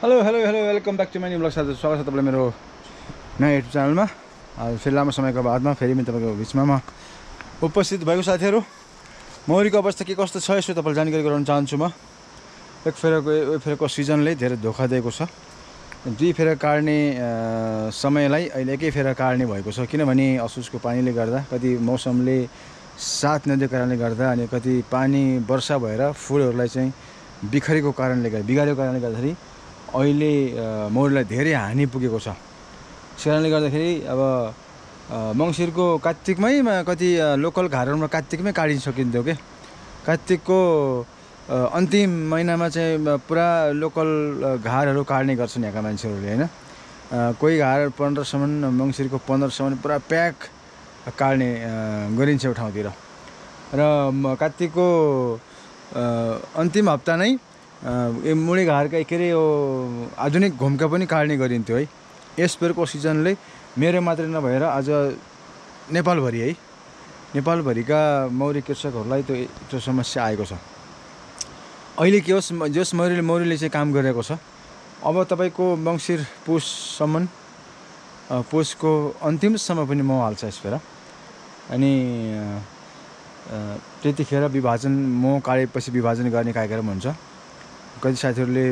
Hello hello hello welcome back to my blog साथी स्वागत छ तपाईँलाई मेरो नयाँ युट्युब च्यानलमा आज फेरि लामो समयको बादमा फेरि पनि तपाईँको बिचमा म उपस्थित भएको साथीहरू। मौरीको अवस्था के कस्तो छ यसो तपाईँलाई जानकारी गराउन चाहन्छु म। एक फेरको एक फेरको सिजनले धेरै धोका दिएको छ। दुई फेर काट्ने समयलाई अहिले एकै फेर काट्ने भएको छ। किनभने असोजको पानीले गर्दा कति मौसमले साथ नदिएको कारणले गर्दा अनि कति पानी वर्षा भएर फुलहरूलाई चाहिँ बिखरेको कारणले गर्दा बिगारेको कारणले गर्दाखेरि अहिले मौरीलाई धेरै हानि पुगेको छ। त्यस कारणले गर्दाखेरि अब मङ्सिरको कात्तिकमै कति लोकल घरहरूमा कात्तिकमै काटिन सकिन्थ्यो के? कात्तिकको अन्तिम महिनामा चाहिँ पुरा लोकल घारहरू काट्ने गर्छन् यहाँका मान्छेहरूले होइन? कोही घार पन्ध्रसम्म मङ्सिरको पन्ध्रसम्म पुरा प्याक काट्ने गरिन्छ ठाउँतिर। र कात्तिकको अन्तिम हप्ता नै मुढी घारका के अरे यो आधुनिक घुम्का पनि काट्ने गरिन्थ्यो है। यस बेरको सिजनले मेरो मात्रै नभएर आज नेपालभरि है। नेपालभरिका मौरी कृषकहरूलाई त्यो त्यो समस्या आएको छ। अहिले के होस् जस मौरीले मौरीले चाहिँ काम गरेको छ। अब तपाईँको मङ्सिर पुससम्म पुसको अन्तिमसम्म पनि म हाल्छ यस बेला। अनि त्यतिखेर विभाजन म काटेपछि विभाजन गर्ने कार्यक्रम हुन्छ। कति साथीहरूले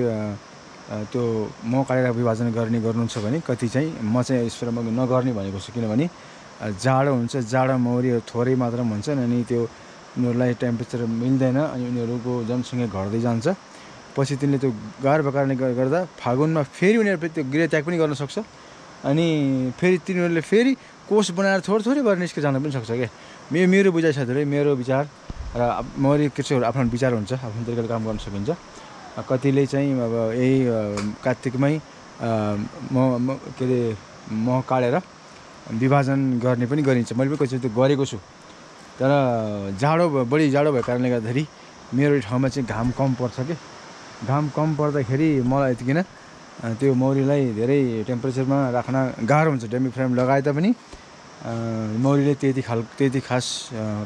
त्यो म विभाजन गर्ने गर्नुहुन्छ भने कति चाहिँ म चाहिँ यसमा नगर्ने भनेको छु किनभने जाडो हुन्छ जाडो मौरीहरू थोरै मात्रामा हुन्छन् अनि त्यो उनीहरूलाई टेम्परेचर मिल्दैन अनि उनीहरूको जनसङ्ख्या घट्दै जान्छ। पछि तिनले त्यो गाह्रो कारणले गर- गर्दा फागुनमा फेरि उनीहरू त्यो गृहत्याग पनि गर्न सक्छ। अनि फेरि तिनीहरूले फेरि कोष बनाएर थोरै थोरै गरेर निस्केर जान पनि सक्छ क्या। मे मेरो बुझाइ साथीहरू मेरो विचार र मौरी कृषकहरू आफ्नो विचार हुन्छ आफ्नो तरिकाले काम गर्न सकिन्छ। कतिले चाहिँ अब यही अ, म के अरे मह काटेर विभाजन गर्ने पनि गरिन्छ। मैले पनि कतिचोटि त्यो गरेको छु। तर जाडो बढी जाडो भएको कारणले गर्दाखेरि मेरो ठाउँमा चाहिँ घाम कम पर्छ कि? घाम कम पर्दाखेरि मलाई अ, त्यो मौरीलाई धेरै टेम्परेचरमा राख्न गाह्रो हुन्छ। डेमी फ्रेम लगाए तापनि मौरीले त्यति खाल त्यति खास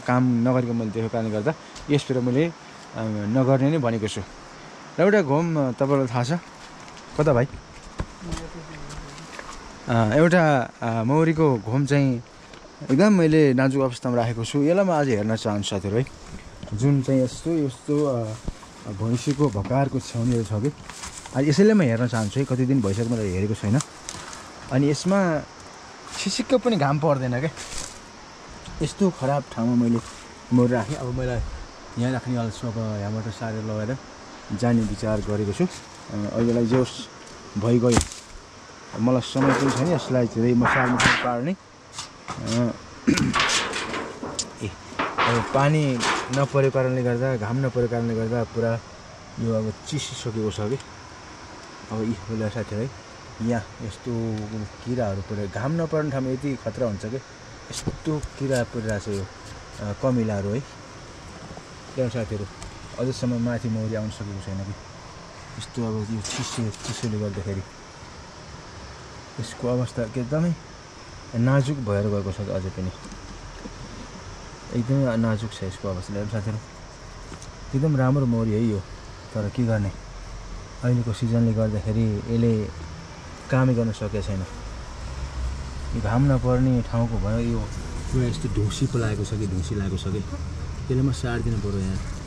काम नगरेको मैले देखेको कारणले गर्दा यसतिर मैले नगर्ने नै भनेको छु। एउटा घुम तपाईँलाई थाहा छ? कता भाइ? एउटा मौरीको घुम चाहिँ एकदम मैले नाजुक अवस्थामा राखेको छु। यसलाई म आज हेर्न चाहन्छु साथीहरू है। जुन चाहिँ यस्तो यस्तो भैँसीको भकारको छेउनीहरू छ कि। आज यसैलाई म हेर्न चाहन्छु है। कति दिन भइसक्यो मैले हेरेको छैन। अनि यसमा छिसिक्क पनि घाम पर्दैन क्या यस्तो खराब ठाउँमा मैले म राखेँ। अब मैले यहाँ राख्ने हाल्छु अब यहाँबाट सारेर लगाएर जाने विचार गरेको छु। अहिलेलाई जे भइगयो। मलाई समय पनि छैन यसलाई धेरै म सार्नु पनि पार्ने ए अब पानी नपरेको कारणले गर्दा घाम नपरेको कारणले गर्दा पुरा यो अब चिसिसकेको छ कि। अब यी बेला साथीहरू है यहाँ यस्तो किराहरू पऱ्यो घाम नपर्ने ठाउँमा यति खतरा हुन्छ कि? यस्तो किरा परिरहेको छ यो कमिलाहरू है। त्यहाँ साथीहरू अझैसम्म माथि मौरी आउन सकेको छैन कि? यस्तो अब यो चिसो चिसोले गर्दाखेरि यसको अवस्था एकदमै नाजुक भएर गएको छ अझै पनि। एकदमै नाजुक छ यसको अवस्था। साथीहरू एकदम राम्रो मौरी है यो तर के गर्ने? अहिलेको सिजनले गर्दाखेरि यसले कामै गर्न सकेको छैन। यो घाम नपर्ने ठाउँको भयो यो पुरा यस्तो ढुसी पो लागेको छ कि ढुसी लागेको छ कि? त्यसले म सारिदिनु पऱ्यो यहाँ।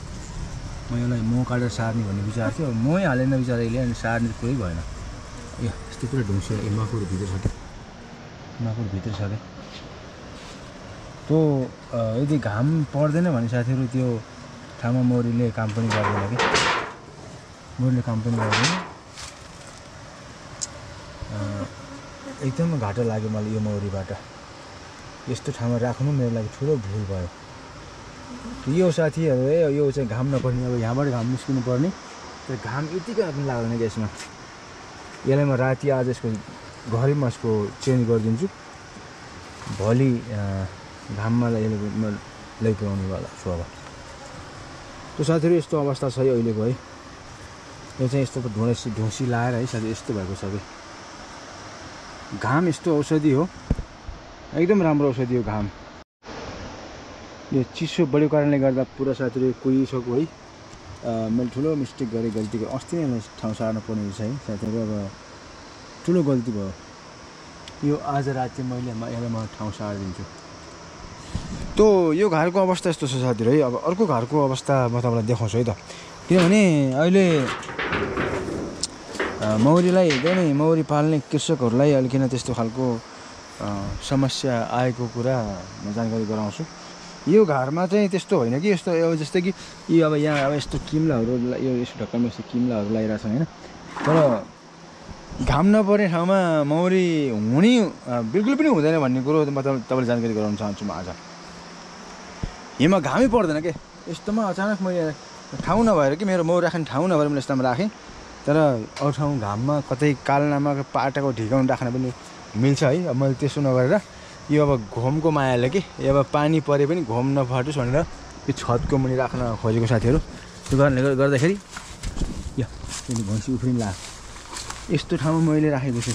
म यसलाई म काटेर सार्ने भन्ने विचार थियो। मै हालेन विचार अहिले अनि सार्ने कुरै भएन। ए यस्तो पुरा ढुसी ए माकुर भित्र छ कि माकुर भित्र छ कि त्यो यदि घाम पर्दैन भने साथीहरू त्यो ठाउँमा मौरीले काम पनि गर्दैन कि? मौरीले काम पनि गर्दैन। एकदम घाटा लाग्यो मलाई यो मौरीबाट। यस्तो ठाउँमा राख्नु मेरो लागि ठुलो भुल भयो। यो साथीहरू है यो चाहिँ घाम नपर्ने अब यहाँबाट घाम निस्किनु पर्ने तर घाम यतिकै पनि लाग्दैन कि यसमा। यसलाई म राति आज यसको घरै म यसको चेन्ज गरिदिन्छु। भोलि घाममा यसले म ल्याइपुऱ्याउने वाला छु अब। त्यो साथीहरू यस्तो अवस्था छ है अहिलेको है। यो चाहिँ यस्तो ढुँसी ढुँसी लाएर है साथी यस्तो भएको कि घाम यस्तो औषधि हो। एकदम राम्रो औषधि हो घाम। यो चिसो बढेको कारणले गर्दा पुरा साथीहरू कुहिसक्यो है। मैले ठुलो मिस्टेक गरेँ गल्ती गरेँ। अस्ति नै ठाउँ सार्नु पर्ने रहेछ है साथीहरू। अब ठुलो गल्ती भयो। यो आज रात मैले यसलाई म ठाउँ सारिदिन्छु। त यो घरको अवस्था यस्तो छ साथीहरू है। अब अर्को घरको अवस्था म तपाईँलाई देखाउँछु है त। किनभने अहिले मौरीलाई एकदमै मौरी पाल्ने कृषकहरूलाई अहिले किन त्यस्तो खालको समस्या आएको कुरा म जानकारी गराउँछु। यो घरमा चाहिँ त्यस्तो होइन कि यस्तो जस्तै कि यो अब यहाँ अब यस्तो किम्लाहरू यो यस्तो ढक्कनमा यस्तो किम्लाहरू लगाइरहेको छ होइन। तर घाम नपर्ने ठाउँमा मौरी हुने बिल्कुल पनि हुँदैन भन्ने कुरो म तपाईँ तपाईँलाई जानकारी गराउन चाहन्छु म आज। हिउँमा घामै पर्दैन के? यस्तोमा अचानक मैले ठाउँ नभएर कि मेरो मौरी राख्ने ठाउँ नभएर मैले यस्तोमा राखेँ। तर अरू ठाउँ घाममा कतै कालनामा पाटाको ढिकाउनु राख्न पनि मिल्छ है। अब मैले त्यसो नगरेर यो अब घोमको मायाले कि? यो अब पानी परे पनि घोम नफाटोस् भनेर यो छतको मुनि राख्न खोजेको साथीहरू। त्यो कारणले गर्दा- गर्दाखेरि यो भैँसी उफ्रिनु लाग्यो यस्तो ठाउँमा मैले राखेको छु।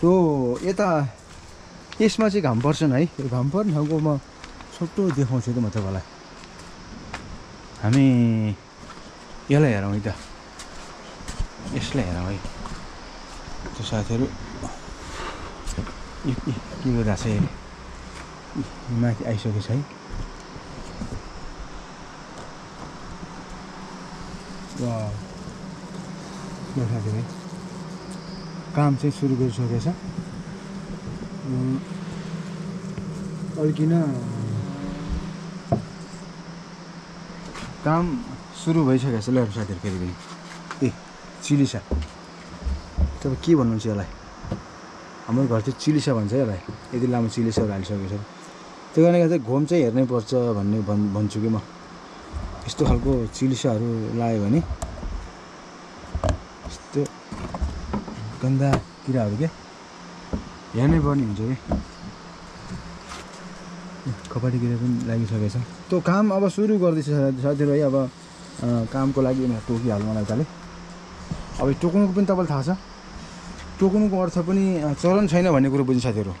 त्यो यता यसमा चाहिँ घाम पर्छन् है। यो घाम पर्ने ठाउँको म छोटो देखाउँछु त म तपाईँलाई। हामी यसलाई हेरौँ है त। यसलाई हेरौँ है। त्यो साथीहरू इ- इ- के गरिरहेको छ यसले इ- माथि आइसकेको छ है है काम चाहिँ सुरु गरिसकेको छ काम सुरु भइसकेको छ ल साथीहरू फेरि पनि। ए चिलिसा तपाईँ के भन्नुहुन्छ यसलाई? हाम्रो घर चाहिँ चिलिसा भन्छ यसलाई यति लामो चिलिसाहरू हालिसकेको छ। त्यो कारणले गर्दा घोम चाहिँ हेर्नै पर्छ भन्ने भन् भन्छु कि म। यस्तो खालको चिलिसाहरू लायो भने यस्तो गन्दा किराहरू के? हेर्नै पर्ने हुन्छ कि? कपाटी किरा पनि लागिसकेको छ। त्यो काम अब सुरु गर्दैछ साथीहरू है अब कामको लागि टोकिहाल्नु मलाई उताले। अब टोक्नुको पनि तपाईँलाई थाहा छ। टोक्नुको अर्थ पनि अँ, चलन छैन भन्ने कुरो बुझ्नु साथीहरू।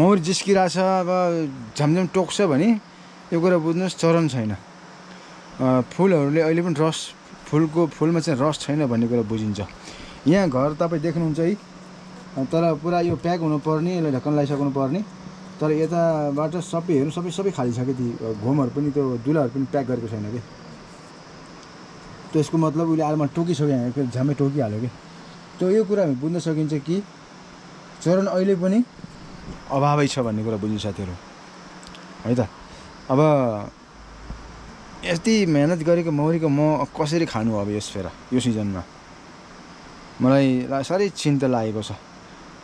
मौरी जिस्किरहेछ अब झमझम टोक्छ भने यो कुरा बुझ्नुहोस् चरण छैन। फुलहरूले अहिले पनि रस फुलको फुलमा चाहिँ रस छैन भन्ने कुरा बुझिन्छ। यहाँ घर तपाईँ देख्नुहुन्छ है। तर पुरा यो प्याक हुनुपर्ने यसलाई ढक्कन लगाइसक्नु पर्ने तर यताबाट सबै हेर्नु सबै सबै खाली छ कि ती घुमहरू पनि त्यो दुलाहरू पनि प्याक गरेको छैन कि? त्यसको मतलब उसले आलमा टोकिसक्यो झ्यामै टोकिहाल्यो कि? त्यो यो कुरा हामी बुझ्न सकिन्छ कि चरण अहिले पनि अभावै छ भन्ने कुरा बुझ्नु साथीहरू। है त? अब यति मेहनत गरेको मौरीको म कसरी खानु अब यस फेर यो सिजनमा? मलाई साह्रै चिन्ता लागेको छ।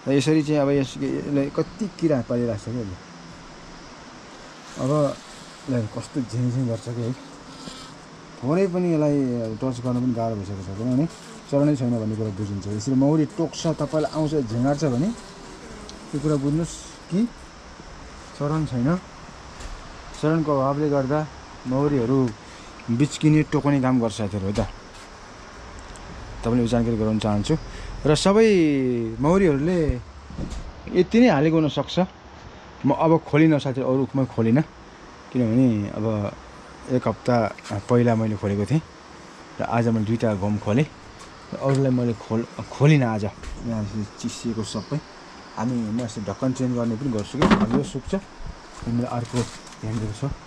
र यसरी चाहिँ अब यस यसलाई कति किरा पारिरहेको छ कि अब यसलाई कस्तो झिङझिङ गर्छ कि है? थोरै पनि यसलाई टच गर्न पनि गाह्रो भइसकेको छ किनभने चरणै छैन भन्ने कुरा बुझिन्छ। यसरी मौरी टोक्छ तपाईँलाई आउँछ झिँगार्छ भने त्यो कुरा बुझ्नुहोस् कि चरण छैन। चरणको अभावले गर्दा मौरीहरू बिच्किने टोक्ने काम गर्छ साथीहरू है त। तपाईँले यो जानकारी गराउन चाहन्छु। र सबै मौरीहरूले यति नै हालेको हुनसक्छ। म अब खोलिनँ साथी अरू म खोलिनँ। किनभने अब एक हप्ता पहिला मैले खोलेको थिएँ। र आज मैले दुईवटा घुम खोलेँ। अरूलाई मैले खोल खोलिनँ आज। यहाँ चिसिएको सबै। हामी म यस्तो ढक्कन चेन्ज गर्ने पनि गर्छु कि? यो सुक्छ। मैले अर्को ध्यान दिएको छ।